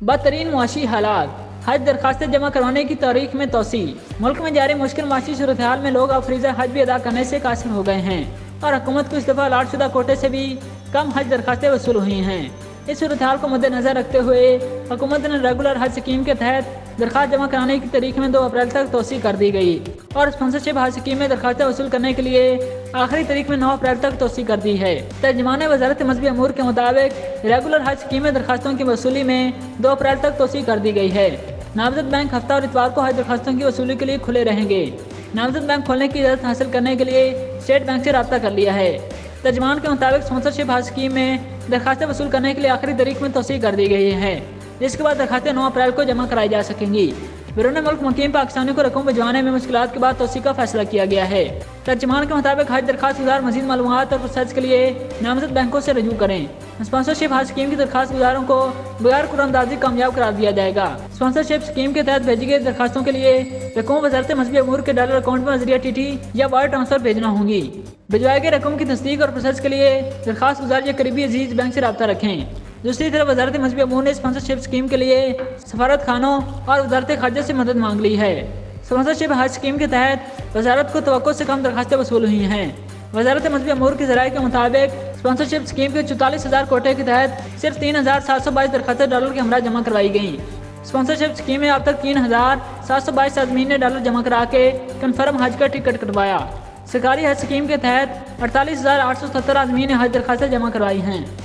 बदतरीन मुआशी हालात। हज दरखास्तें जमा करवाने की तारीख में तोसी मुल्क में जारी मुश्किल माशी सूरत हाल में लोग अब फ्रीजा हज भी अदा करने से कासिर हो गए हैं। और हुकूमत को इस दफ़ा अलाट शुदा कोटे से भी कम हज दरखास्तें वसूल हुई हैं। इस सूरत हाल को मद्देनजर रखते हुए हुकूमत ने रेगुलर हज स्कीम के तहत दरखास्त जमा कराने की तारीख में दो अप्रैल तक तोसी कर दी गई और स्पॉन्सरशिप हज स्कीम में दरखास्तें वसूल करने के लिए आखिरी तारीख में नौ अप्रैल तक तोसी कर दी है। तर्जमान वजारत मजहबी अमूर के मुताबिक रेगुलर हज स्कीम में दरखास्तों की वसूली में दो अप्रैल तक तोसी कर दी गई है। नामजद बैंक हफ़्ता और इतवार को हज दरखास्तों की वसूली के लिए खुले रहेंगे। नामजद बैंक खोलने की इजाज़त हासिल करने के लिए स्टेट बैंक से रब्ता कर लिया है। तर्जमान के मुताबिक स्पॉन्सरशिप हज स्कीम में दरखास्तें वसूल करने के लिए आखिरी तारीख में तोसी कर दी गई है। जिसके बाद दरखास्तें नौ अप्रैल को जमा कराई जा सकेंगी। बैरून मुल्क मुकीम पाकिस्तानियों को रकम भिजवाने में मुश्किल के बाद तोसी का फैसला किया गया है। तर्जमान के मुताबिक हज दरखास्त गुजार मजीद मालूम और प्रोसेस के लिए नामजद बैंकों से रजू करें। स्पॉन्सरशिप हज स्कीम की दरखास्त गुजारों को बगैर कुरानदाजी कामयाब करार दिया जाएगा। स्पॉन्सरशिप स्कीम के तहत भेजी गई दरखास्तों के लिए रकम वजारत मजहबी अमूर के डॉलर अकाउंट में नज़रिया टी या वायर ट्रांसफ़र भेजना होंगी। भिजवाए गए रकम की तस्दीक और प्रोसेस के लिए दरखास्त गुजार या करीबी अज़ीज़ बैंक से रब्ता रखें। दूसरी तरफ़ वजारत मजहबी अमूर ने स्पॉन्सरशिप स्कीम के लिए सफारत खानों और वजारत खारजा से मदद मांग ली है। स्पॉन्सरशिप हज स्कीम के तहत वजारत को तो से कम दरखास्तें वसूल हुई हैं। वजारत मजहबी अमूर की जराये के मुताबिक स्पॉन्सरशिप स्कीम के चौतालीस हज़ार कोटे के तहत सिर्फ़ तीन हज़ार सात सौ बाईस दरखास्तें डॉलर के हमरा जमा करवाई गई। स्पॉन्सरशिप स्कीम में अब तक तीन हज़ार सात सौ बाईस आदमी ने डॉलर जमा करा के कन्फर्म हज का टिकट कटवाया। सरकारी हज स्कीम के तहत अड़तालीस हज़ार आठ सौ सत्तर आदमी ने हज दरखास्तें जमा करवाई हैं।